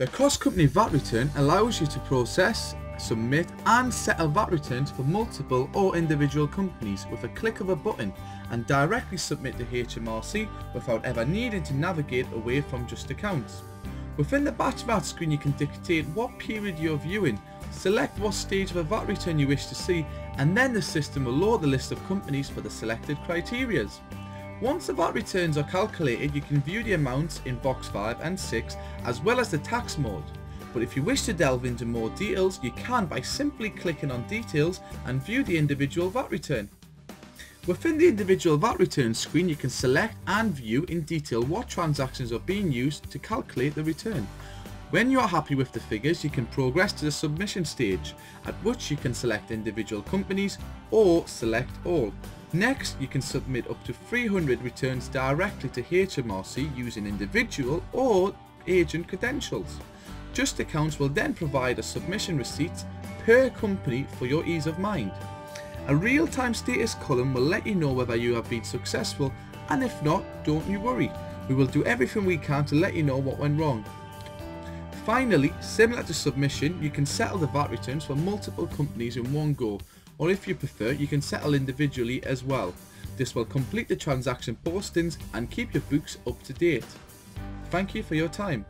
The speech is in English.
The Cross Company VAT return allows you to process, submit and settle VAT returns for multiple or individual companies with a click of a button and directly submit to HMRC without ever needing to navigate away from Just Accounts. Within the batch VAT screen you can dictate what period you're viewing, select what stage of a VAT return you wish to see and then the system will load the list of companies for the selected criterias. Once the VAT returns are calculated you can view the amounts in box 5 and 6 as well as the tax mode. But if you wish to delve into more details you can by simply clicking on details and view the individual VAT return. Within the individual VAT return screen you can select and view in detail what transactions are being used to calculate the return. When you are happy with the figures you can progress to the submission stage at which you can select individual companies or select all. Next you can submit up to 300 returns directly to HMRC using individual or agent credentials. Just Accounts will then provide a submission receipt per company for your ease of mind. A real-time status column will let you know whether you have been successful and if not, don't you worry. We will do everything we can to let you know what went wrong. Finally, similar to submission, you can settle the VAT returns for multiple companies in one go, or if you prefer, you can settle individually as well. This will complete the transaction postings and keep your books up to date. Thank you for your time.